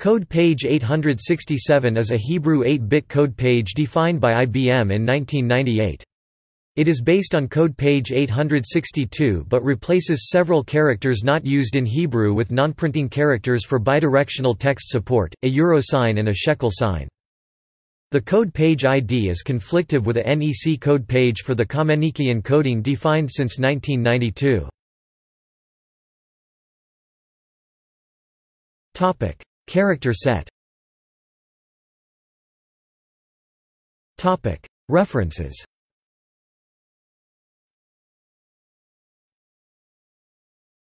Code page 867 is a Hebrew 8-bit code page defined by IBM in 1998. It is based on code page 862 but replaces several characters not used in Hebrew with non-printing characters for bidirectional text support, a euro sign and a shekel sign. The code page ID is conflictive with a NEC code page for the Kamenický encoding defined since 1992. Character set. References